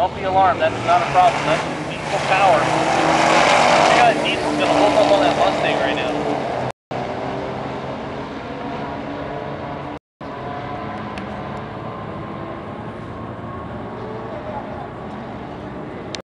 Don't be alarmed. That's not a problem. That's equal power.